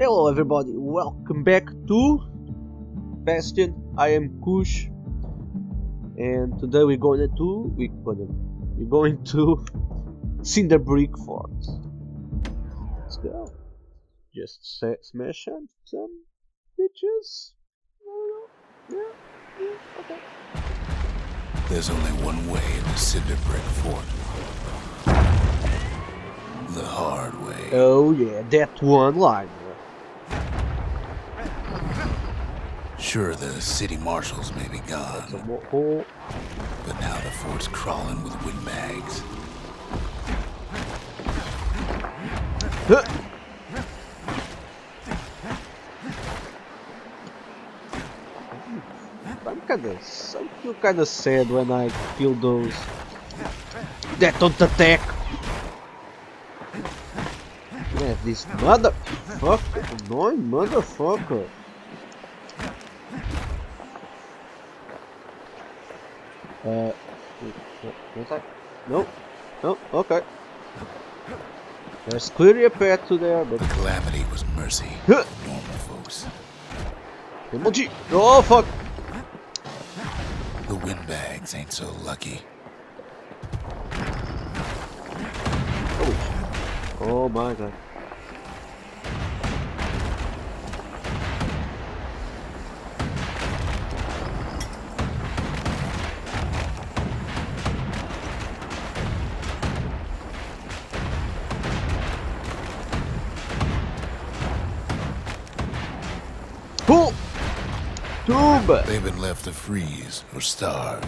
Hello everybody, welcome back to Bastion. I am Kush and today we're gonna we're gonna we're going to Cinderbrick Fort. Let's go. Just smash up some bitches. I don't know. Yeah, yeah, okay. There's only one way into Cinder Brick Fort. The hard way. Oh yeah, that one liner. Sure, the city marshals may be gone, but now the fort's crawling with windbags. I'm kinda, I feel kinda sad when I feel those that don't attack. Yeah, this motherfucker, annoying motherfucker. Uh, was? Nope. Nope. Okay. There's clearly a path to there, but The calamity was mercy. Normal folks. emoji. Oh fuck! The windbags ain't so lucky. Oh, oh my god. Tube! They've been left to freeze or starve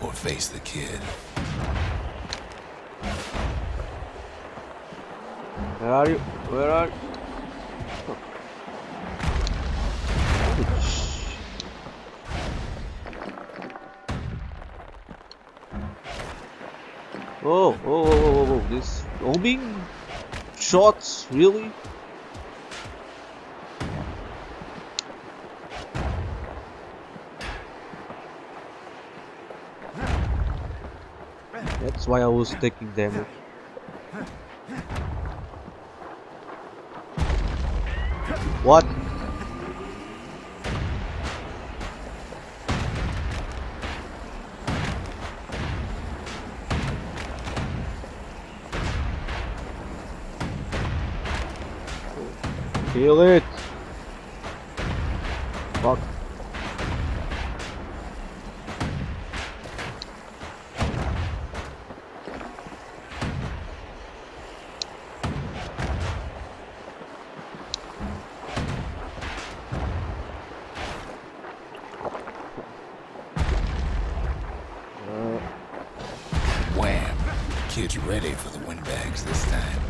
or face the kid. Where are you? Where are you? Oh, oh, oh, oh, oh, oh, oh this homing shots, really? That's why I was taking damage. What? Kill it! Fuck. Kid's ready for the windbags this time.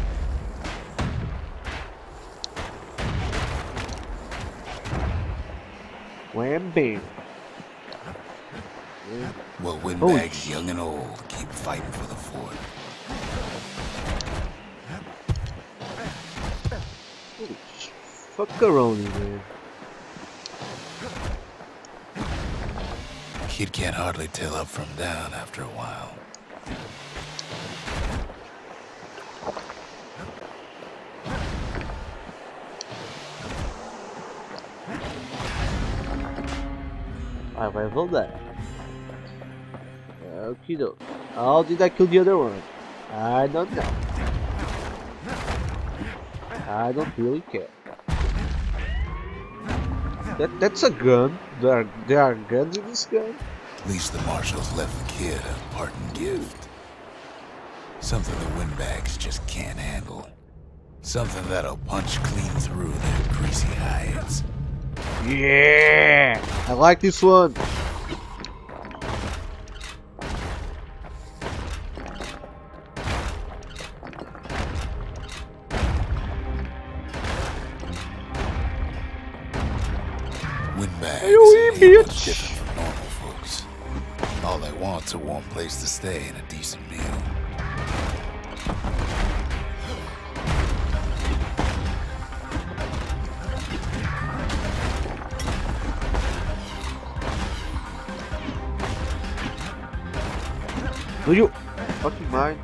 wham Well, windbags, young and old, keep fighting for the fort. Holy Fuckaroni, man. Kid can't hardly tell up from down after a while. I leveled that. Okie doke. How did I kill the other one? I don't know. I don't really care. That that's a gun. There are there are guns in this gun. At least the marshals left the kid a parting gift. Something the windbags just can't handle. Something that'll punch clean through their greasy hides. Yeah, I like this one. Windbags You ain't bitch. much different from normal folks. All they want's a warm place to stay and a decent meal. Do you fucking mind?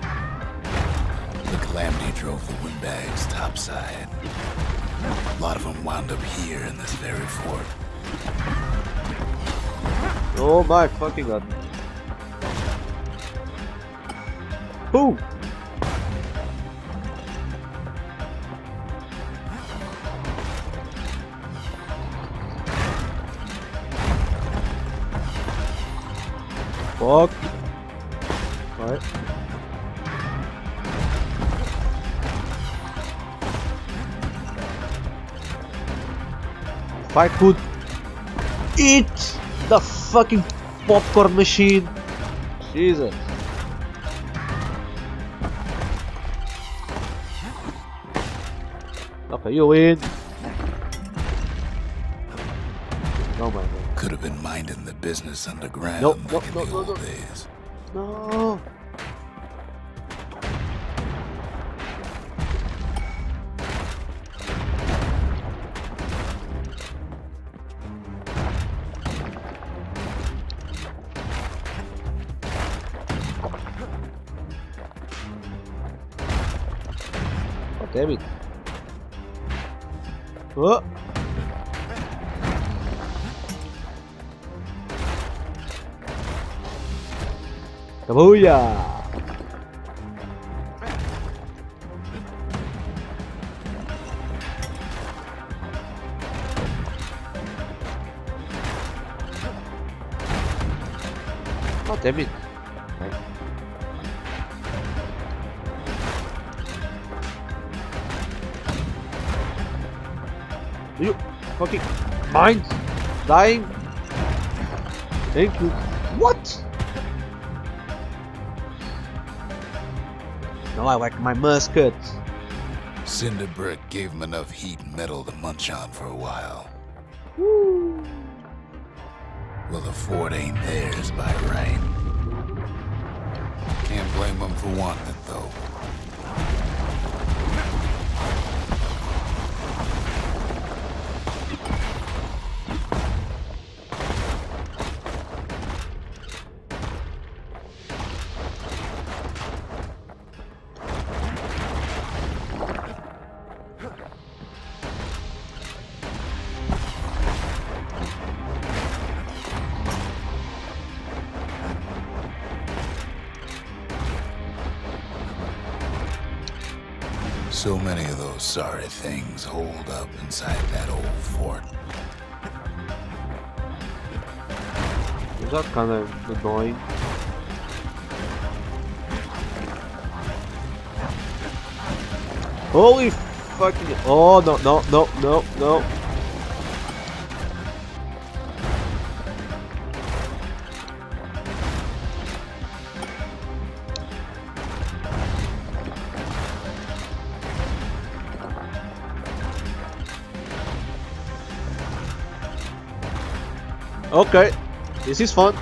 The calamity they drove the windbags topside. A lot of them wound up here in this very fort. Oh my fucking god. Boom! Fuck. Alright. If I could eat the fucking popcorn machine. Jesus. Okay, you win. Oh my god. Could have been minding the business underground Nope, like nope, in nope, the old days. No. Oh, damn it. Oh. Kabooyah! Oh, damn it. Right. You fucking mind dying? Thank you. What? I like my musket. Cinderbrick gave him enough heat and metal to munch on for a while. Well, the fort ain't theirs by right. Can't blame them for wanting it, though. So many of those sorry things hold up inside that old fort. That kind of annoying? Holy fucking! Oh no no no no no! Okay, this is fun.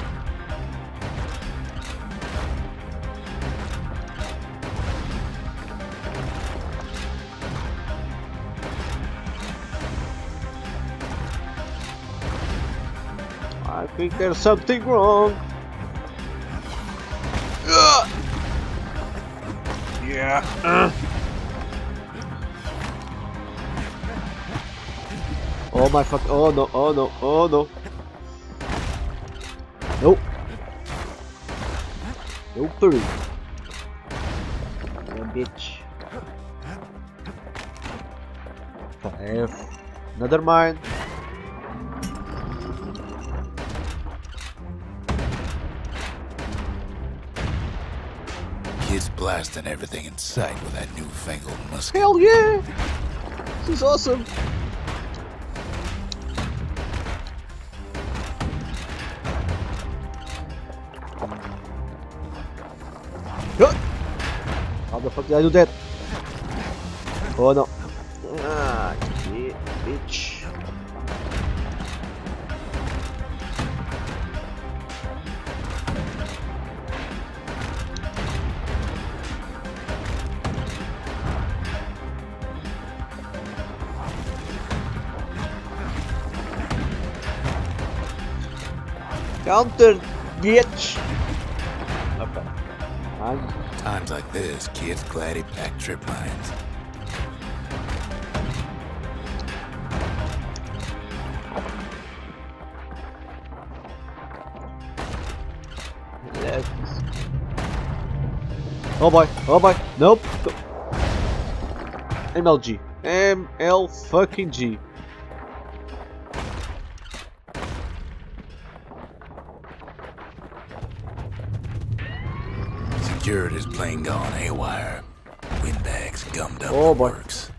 I think there's something wrong. Ugh. Yeah. uh. Oh my fuck! Oh no! Oh no! Oh no! Nope. Nope. Yeah, bitch. Five. Another mine. Kids blasting everything in sight with that newfangled musket. Hell yeah! This is awesome. How the fuck did I do that? Oh no. Ah, shit, bitch. Counter, bitch. Okay. I'm Times like this, kids glad he packed trip lines. Let's... Oh boy, oh boy, nope. MLG. ML fucking G. Security's plain gone haywire. Windbags gummed up Oh, boy. works.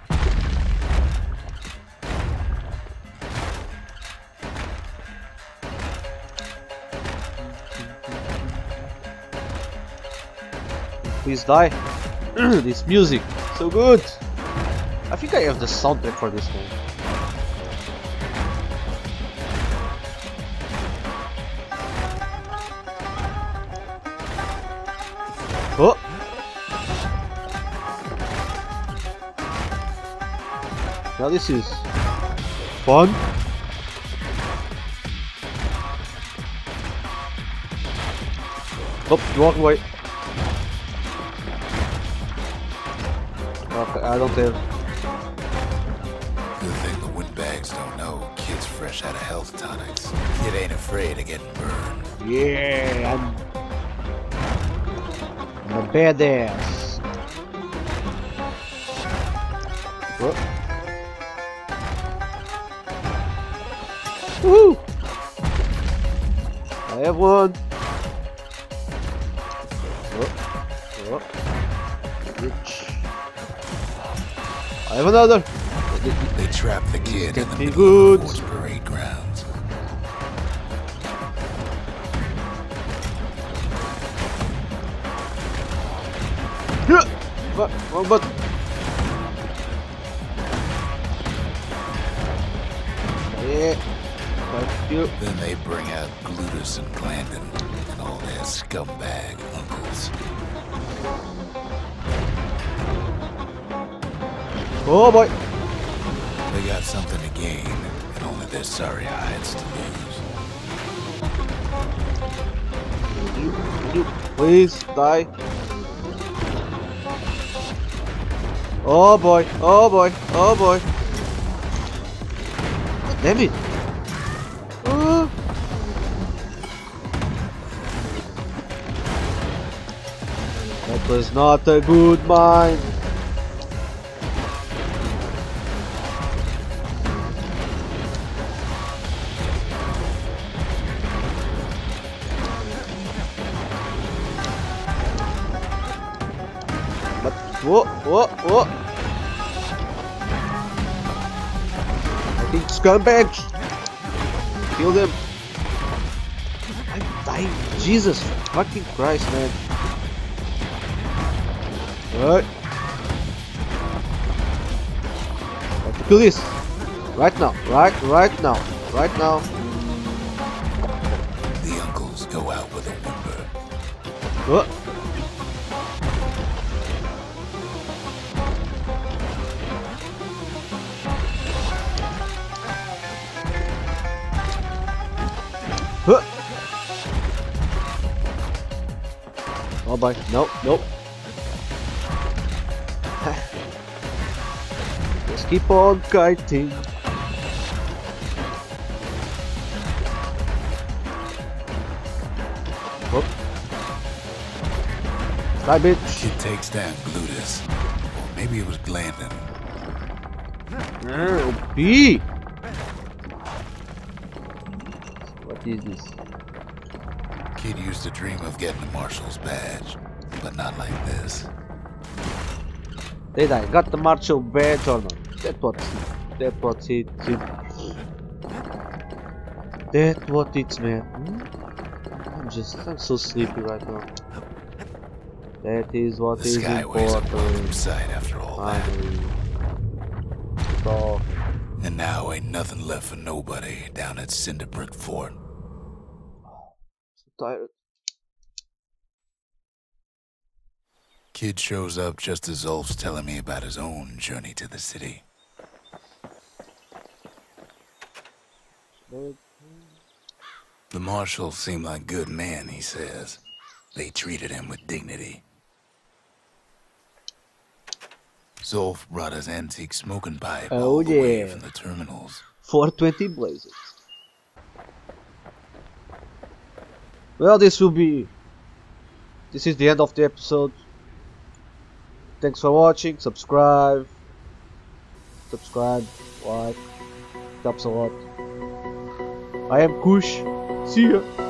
Please die. this music, so good. I think I have the soundtrack for this one. Oh! Now this is fun. Oh, walk away. Okay, I don't have. Good thing the windbags don't know. Kids fresh out of health tonics. Kid ain't afraid of getting burned. Yeah, I'm a badass. Whoop. Woo! I have one. Whoop. Whoop. Rich. I have another. They trapped the kid in the middle good. of the Parade grounds. Fuck, wrong button. Yeah. Thank you. Then they bring out Glutus and Glandon and all their scumbag uncles. Oh boy. They got something to gain and only their sorry hides to lose. Please die. Oh boy. Oh boy. Oh boy. Damn it. Ah. That was not a good mine. But whoa, whoa, whoa. Think scumbags. Kill them. I'm dying. Jesus fucking Christ, man. Alright. Have to kill this. Right now. Right, right now. Right now. The uncles go out with a whimper. Oh. Oh bye. nope, nope. Just keep on kiting. Oh. Die, bitch. Kid takes down Glutus. Or maybe it was Glandon. Oh, B. What is this? Kid used to dream of getting a marshal's badge, but not like this. Did I got the martial badge or not? That what that what it That what it's man. Hmm? I'm just I'm so sleepy right now. That is what The is sky weighs a welcome important. sight after all that. So And now ain't nothing left for nobody down at Cinderbrick Fort. Tired. Kid shows up just as Zulf's telling me about his own journey to the city. The marshals seem like good men, he says. They treated him with dignity. Zulf brought his antique smoking pipe Oh, all the way yeah. from the terminals. 420 blazes. Well, this will be. This is the end of the episode. Thanks for watching. Subscribe. Subscribe. Like. Helps a lot. I am Kush. See ya.